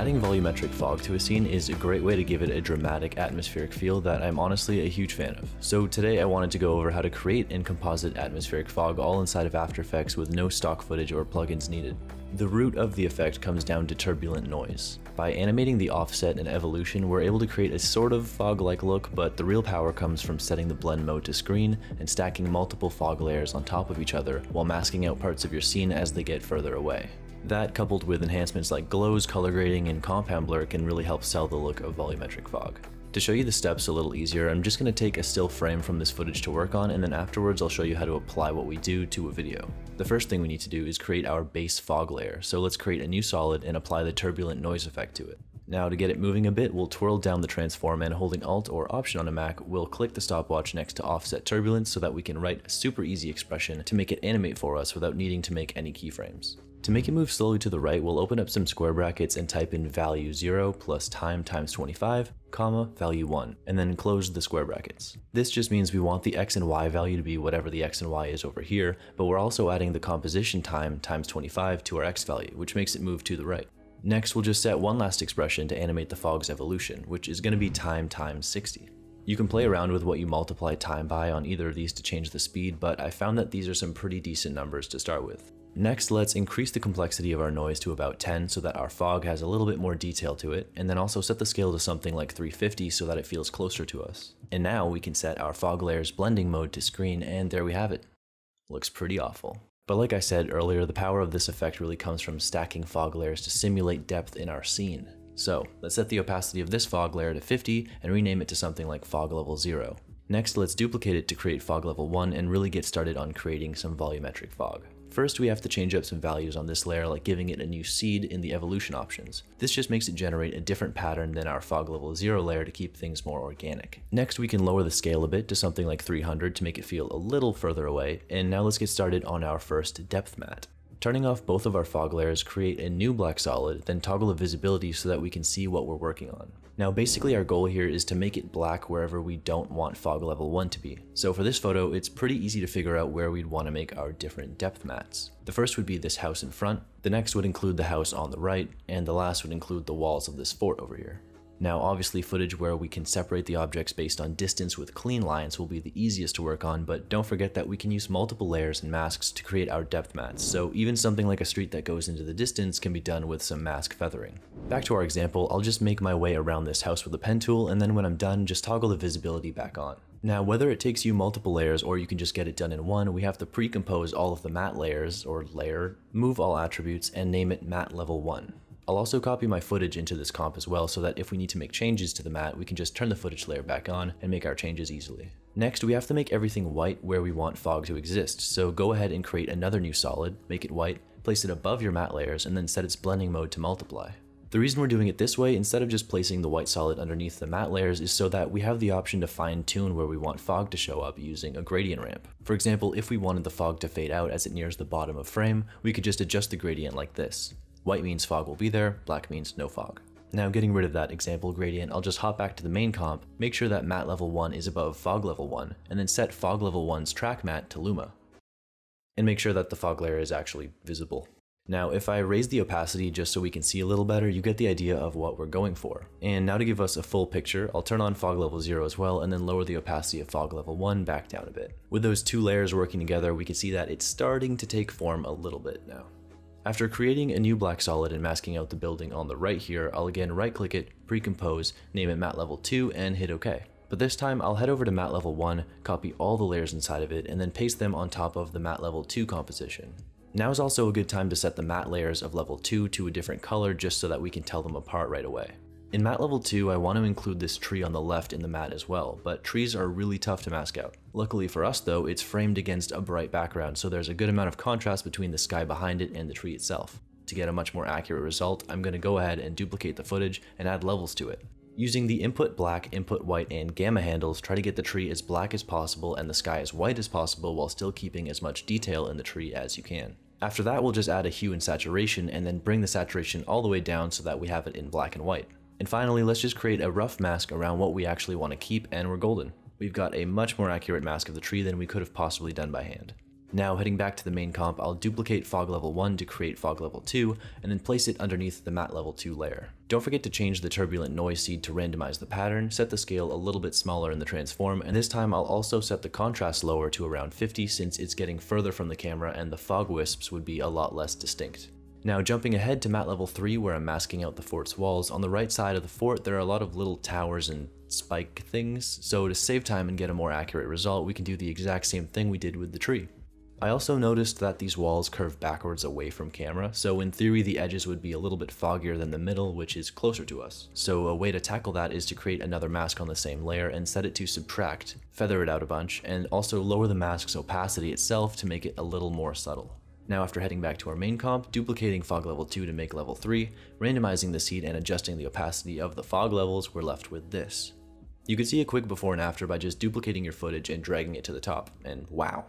Adding volumetric fog to a scene is a great way to give it a dramatic atmospheric feel that I'm honestly a huge fan of. So today I wanted to go over how to create and composite atmospheric fog all inside of After Effects with no stock footage or plugins needed. The root of the effect comes down to turbulent noise. By animating the offset and evolution, we're able to create a sort of fog-like look, but the real power comes from setting the blend mode to screen and stacking multiple fog layers on top of each other while masking out parts of your scene as they get further away. That, coupled with enhancements like glows, color grading, and compound blur can really help sell the look of volumetric fog. To show you the steps a little easier, I'm just going to take a still frame from this footage to work on and then afterwards I'll show you how to apply what we do to a video. The first thing we need to do is create our base fog layer, so let's create a new solid and apply the turbulent noise effect to it. Now to get it moving a bit, we'll twirl down the transform and holding Alt or Option on a Mac, we'll click the stopwatch next to offset turbulence so that we can write a super easy expression to make it animate for us without needing to make any keyframes. To make it move slowly to the right, we'll open up some square brackets and type in value 0 plus time times 25, comma, value 1, and then close the square brackets. This just means we want the x and y value to be whatever the x and y is over here, but we're also adding the composition time times 25 to our x value, which makes it move to the right. Next, we'll just set one last expression to animate the fog's evolution, which is going to be time times 60. You can play around with what you multiply time by on either of these to change the speed, but I found that these are some pretty decent numbers to start with. Next, let's increase the complexity of our noise to about 10 so that our fog has a little bit more detail to it, and then also set the scale to something like 350 so that it feels closer to us. And now we can set our fog layer's blending mode to screen, and there we have it. Looks pretty awful. But like I said earlier, the power of this effect really comes from stacking fog layers to simulate depth in our scene. So let's set the opacity of this fog layer to 50 and rename it to something like fog level 0. Next, let's duplicate it to create fog level 1 and really get started on creating some volumetric fog. First, we have to change up some values on this layer like giving it a new seed in the evolution options. This just makes it generate a different pattern than our fog level 0 layer to keep things more organic. Next, we can lower the scale a bit to something like 300 to make it feel a little further away, and now let's get started on our first depth matte. Turning off both of our fog layers, create a new black solid, then toggle the visibility so that we can see what we're working on. Now basically our goal here is to make it black wherever we don't want fog level 1 to be. So for this photo, it's pretty easy to figure out where we'd want to make our different depth mattes. The first would be this house in front, the next would include the house on the right, and the last would include the walls of this fort over here. Now obviously footage where we can separate the objects based on distance with clean lines will be the easiest to work on, but don't forget that we can use multiple layers and masks to create our depth mattes, so even something like a street that goes into the distance can be done with some mask feathering. Back to our example, I'll just make my way around this house with a pen tool, and then when I'm done, just toggle the visibility back on. Now, whether it takes you multiple layers or you can just get it done in one, we have to pre-compose all of the matte layers, or layer, move all attributes, and name it matte level 1. I'll also copy my footage into this comp as well so that if we need to make changes to the matte, we can just turn the footage layer back on and make our changes easily. Next, we have to make everything white where we want fog to exist, so go ahead and create another new solid, make it white, place it above your matte layers, and then set its blending mode to multiply. The reason we're doing it this way, instead of just placing the white solid underneath the matte layers, is so that we have the option to fine tune where we want fog to show up using a gradient ramp. For example, if we wanted the fog to fade out as it nears the bottom of frame, we could just adjust the gradient like this. White means fog will be there, black means no fog. Now getting rid of that example gradient, I'll just hop back to the main comp, make sure that matte level 1 is above fog level 1, and then set fog level 1's track matte to Luma. And make sure that the fog layer is actually visible. Now, if I raise the opacity just so we can see a little better, you get the idea of what we're going for. And now to give us a full picture, I'll turn on fog level 0 as well, and then lower the opacity of fog level 1 back down a bit. With those two layers working together, we can see that it's starting to take form a little bit now. After creating a new black solid and masking out the building on the right here, I'll again right click it, pre-compose, name it matte level 2 and hit OK. But this time I'll head over to matte level 1, copy all the layers inside of it, and then paste them on top of the matte level 2 composition. Now is also a good time to set the matte layers of level 2 to a different color just so that we can tell them apart right away. In matte level 2, I want to include this tree on the left in the matte as well, but trees are really tough to mask out. Luckily for us though, it's framed against a bright background, so there's a good amount of contrast between the sky behind it and the tree itself. To get a much more accurate result, I'm going to go ahead and duplicate the footage and add levels to it. Using the input black, input white, and gamma handles, try to get the tree as black as possible and the sky as white as possible while still keeping as much detail in the tree as you can. After that, we'll just add a hue and saturation and then bring the saturation all the way down so that we have it in black and white. And finally, let's just create a rough mask around what we actually want to keep and we're golden. We've got a much more accurate mask of the tree than we could have possibly done by hand. Now heading back to the main comp, I'll duplicate fog level 1 to create fog level 2, and then place it underneath the matte level 2 layer. Don't forget to change the turbulent noise seed to randomize the pattern, set the scale a little bit smaller in the transform, and this time I'll also set the contrast lower to around 50 since it's getting further from the camera and the fog wisps would be a lot less distinct. Now jumping ahead to matte level 3 where I'm masking out the fort's walls, on the right side of the fort there are a lot of little towers and spike things, so to save time and get a more accurate result we can do the exact same thing we did with the tree. I also noticed that these walls curve backwards away from camera, so in theory the edges would be a little bit foggier than the middle, which is closer to us. So a way to tackle that is to create another mask on the same layer and set it to subtract, feather it out a bunch, and also lower the mask's opacity itself to make it a little more subtle. Now after heading back to our main comp, duplicating fog level 2 to make level 3, randomizing the seed and adjusting the opacity of the fog levels, we're left with this. You can see a quick before and after by just duplicating your footage and dragging it to the top, and wow,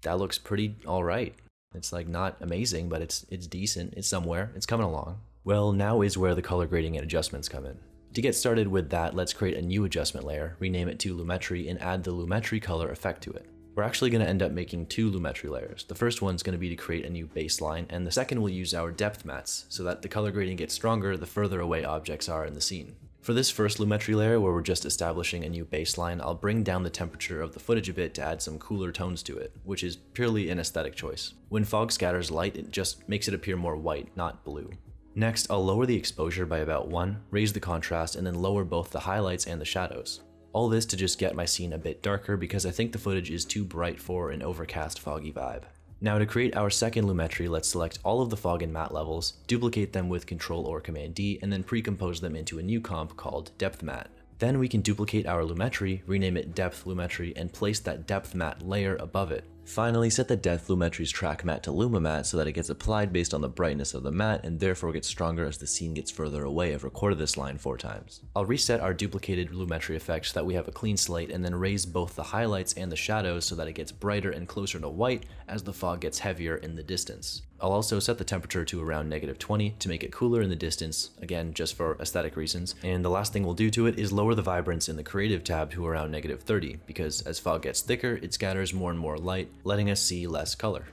that looks pretty alright. It's like not amazing, but it's it's decent, it's somewhere, it's coming along. Well, now is where the color grading and adjustments come in. To get started with that, let's create a new adjustment layer, rename it to Lumetri, and add the Lumetri color effect to it. We're actually going to end up making two Lumetri layers. The first one's going to be to create a new baseline, and the second will use our depth mattes, so that the color grading gets stronger the further away objects are in the scene. For this first Lumetri layer, where we're just establishing a new baseline, I'll bring down the temperature of the footage a bit to add some cooler tones to it, which is purely an aesthetic choice. When fog scatters light, it just makes it appear more white, not blue. Next, I'll lower the exposure by about 1, raise the contrast, and then lower both the highlights and the shadows. All this to just get my scene a bit darker because I think the footage is too bright for an overcast foggy vibe. Now to create our second Lumetri, let's select all of the fog and matte levels, duplicate them with Ctrl or Command D, and then pre-compose them into a new comp called Depth Matte. Then we can duplicate our Lumetri, rename it Depth Lumetri, and place that Depth Matte layer above it. Finally, set the Depth Lumetri's track matte to Luma Matte so that it gets applied based on the brightness of the matte and therefore gets stronger as the scene gets further away. I've recorded this line four times. I'll reset our duplicated Lumetri effect so that we have a clean slate and then raise both the highlights and the shadows so that it gets brighter and closer to white as the fog gets heavier in the distance. I'll also set the temperature to around negative 20 to make it cooler in the distance, again just for aesthetic reasons, and the last thing we'll do to it is lower the vibrance in the creative tab to around negative 30, because as fog gets thicker, it scatters more and more light, letting us see less color.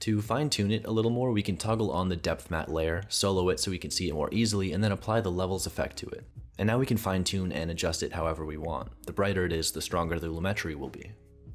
To fine tune it a little more, we can toggle on the depth matte layer, solo it so we can see it more easily, and then apply the levels effect to it. And now we can fine tune and adjust it however we want. The brighter it is, the stronger the lumetri will be.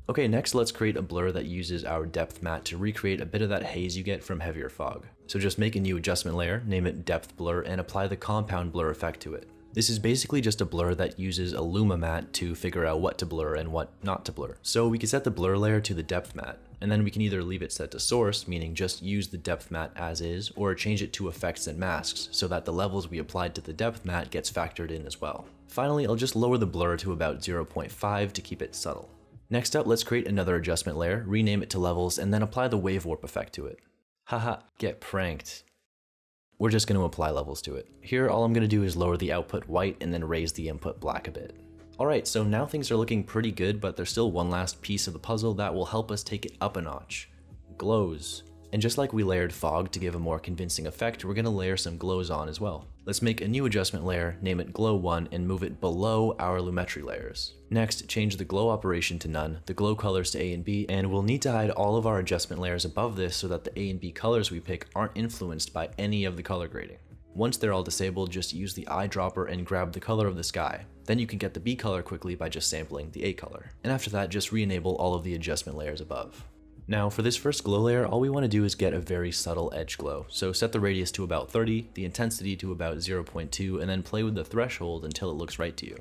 Okay, next let's create a blur that uses our depth matte to recreate a bit of that haze you get from heavier fog. So just make a new adjustment layer, name it depth blur, and apply the compound blur effect to it. This is basically just a blur that uses a luma matte to figure out what to blur and what not to blur. So we can set the blur layer to the depth matte, and then we can either leave it set to source, meaning just use the depth matte as is, or change it to effects and masks, so that the levels we applied to the depth matte gets factored in as well. Finally, I'll just lower the blur to about 0.5 to keep it subtle. Next up, let's create another adjustment layer, rename it to levels, and then apply the wave warp effect to it. Haha, get pranked we're just going to apply levels to it. Here, all I'm going to do is lower the output white and then raise the input black a bit. Alright, so now things are looking pretty good, but there's still one last piece of the puzzle that will help us take it up a notch. Glows. And just like we layered fog to give a more convincing effect, we're going to layer some glows on as well. Let's make a new adjustment layer, name it glow 1, and move it below our lumetri layers. Next, change the glow operation to none, the glow colors to A and B, and we'll need to hide all of our adjustment layers above this so that the A and B colors we pick aren't influenced by any of the color grading. Once they're all disabled, just use the eyedropper and grab the color of the sky. Then you can get the B color quickly by just sampling the A color. And after that, just re-enable all of the adjustment layers above. Now for this first glow layer, all we want to do is get a very subtle edge glow. So set the radius to about 30, the intensity to about 0.2, and then play with the threshold until it looks right to you.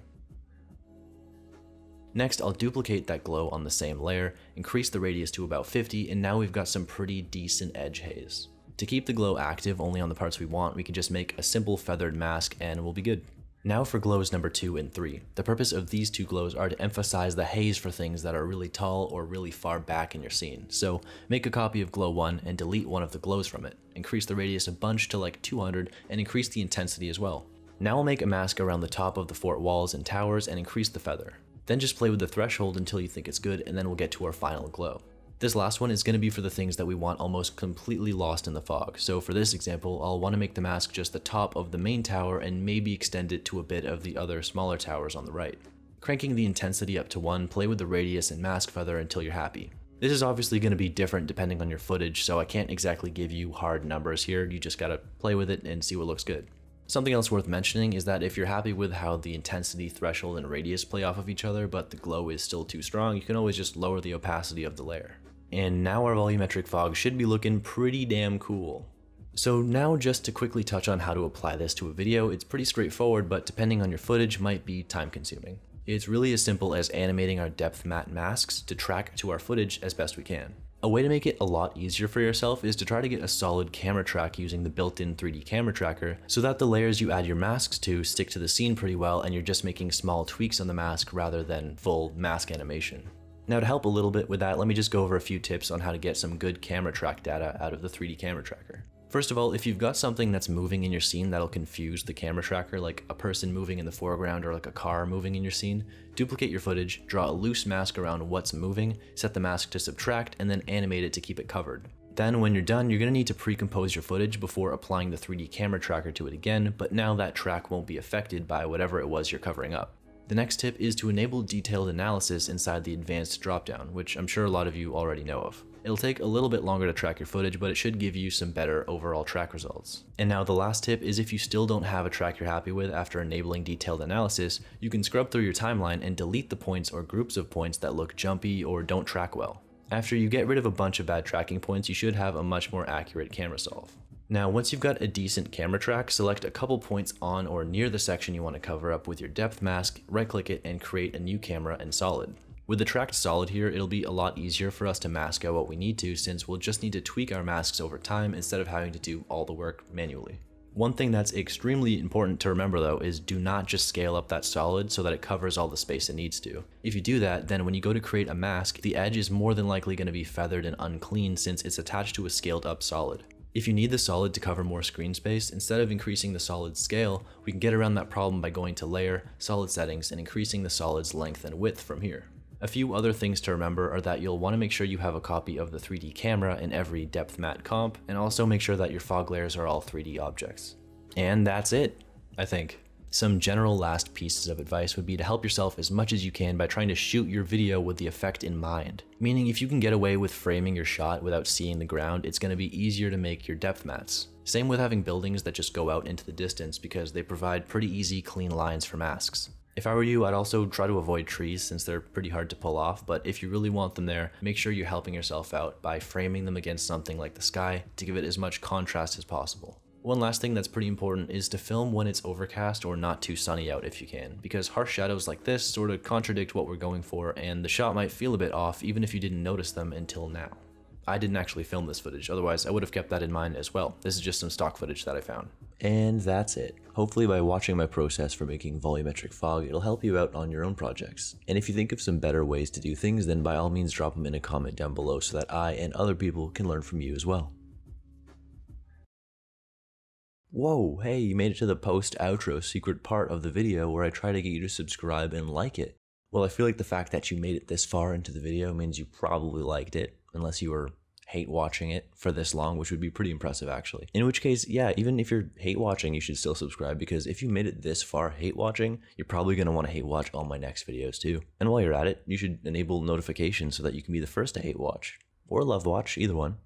Next, I'll duplicate that glow on the same layer, increase the radius to about 50, and now we've got some pretty decent edge haze. To keep the glow active only on the parts we want, we can just make a simple feathered mask and we'll be good. Now for glows number 2 and 3. The purpose of these two glows are to emphasize the haze for things that are really tall or really far back in your scene. So make a copy of glow 1 and delete one of the glows from it. Increase the radius a bunch to like 200 and increase the intensity as well. Now we'll make a mask around the top of the fort walls and towers and increase the feather. Then just play with the threshold until you think it's good and then we'll get to our final glow. This last one is going to be for the things that we want almost completely lost in the fog. So for this example, I'll want to make the mask just the top of the main tower and maybe extend it to a bit of the other smaller towers on the right. Cranking the intensity up to 1, play with the radius and mask feather until you're happy. This is obviously going to be different depending on your footage, so I can't exactly give you hard numbers here, you just gotta play with it and see what looks good. Something else worth mentioning is that if you're happy with how the intensity threshold and radius play off of each other, but the glow is still too strong, you can always just lower the opacity of the layer. And now our volumetric fog should be looking pretty damn cool. So now just to quickly touch on how to apply this to a video, it's pretty straightforward, but depending on your footage might be time consuming. It's really as simple as animating our depth matte masks to track to our footage as best we can. A way to make it a lot easier for yourself is to try to get a solid camera track using the built-in 3D camera tracker so that the layers you add your masks to stick to the scene pretty well and you're just making small tweaks on the mask rather than full mask animation. Now to help a little bit with that, let me just go over a few tips on how to get some good camera track data out of the 3D camera tracker. First of all, if you've got something that's moving in your scene that'll confuse the camera tracker, like a person moving in the foreground or like a car moving in your scene, duplicate your footage, draw a loose mask around what's moving, set the mask to subtract, and then animate it to keep it covered. Then when you're done, you're going to need to pre-compose your footage before applying the 3D camera tracker to it again, but now that track won't be affected by whatever it was you're covering up. The next tip is to enable detailed analysis inside the advanced dropdown, which I'm sure a lot of you already know of. It'll take a little bit longer to track your footage, but it should give you some better overall track results. And now the last tip is if you still don't have a track you're happy with after enabling detailed analysis, you can scrub through your timeline and delete the points or groups of points that look jumpy or don't track well. After you get rid of a bunch of bad tracking points, you should have a much more accurate camera solve. Now, once you've got a decent camera track, select a couple points on or near the section you want to cover up with your depth mask, right click it, and create a new camera and solid. With the tracked solid here, it'll be a lot easier for us to mask out what we need to since we'll just need to tweak our masks over time instead of having to do all the work manually. One thing that's extremely important to remember though is do not just scale up that solid so that it covers all the space it needs to. If you do that, then when you go to create a mask, the edge is more than likely going to be feathered and unclean since it's attached to a scaled up solid. If you need the solid to cover more screen space, instead of increasing the solid scale, we can get around that problem by going to Layer, Solid Settings, and increasing the solid's length and width from here. A few other things to remember are that you'll want to make sure you have a copy of the 3D camera in every depth matte comp, and also make sure that your fog layers are all 3D objects. And that's it, I think. Some general last pieces of advice would be to help yourself as much as you can by trying to shoot your video with the effect in mind. Meaning if you can get away with framing your shot without seeing the ground, it's going to be easier to make your depth mattes. Same with having buildings that just go out into the distance because they provide pretty easy clean lines for masks. If I were you, I'd also try to avoid trees since they're pretty hard to pull off, but if you really want them there, make sure you're helping yourself out by framing them against something like the sky to give it as much contrast as possible. One last thing that's pretty important is to film when it's overcast or not too sunny out if you can, because harsh shadows like this sort of contradict what we're going for and the shot might feel a bit off even if you didn't notice them until now. I didn't actually film this footage, otherwise I would have kept that in mind as well. This is just some stock footage that I found. And that's it. Hopefully by watching my process for making volumetric fog, it'll help you out on your own projects. And if you think of some better ways to do things, then by all means drop them in a comment down below so that I and other people can learn from you as well. Whoa, hey, you made it to the post-outro secret part of the video where I try to get you to subscribe and like it. Well, I feel like the fact that you made it this far into the video means you probably liked it, unless you were hate watching it for this long, which would be pretty impressive actually. In which case, yeah, even if you're hate watching, you should still subscribe because if you made it this far hate watching, you're probably going to want to hate watch all my next videos too. And while you're at it, you should enable notifications so that you can be the first to hate watch or love watch, either one.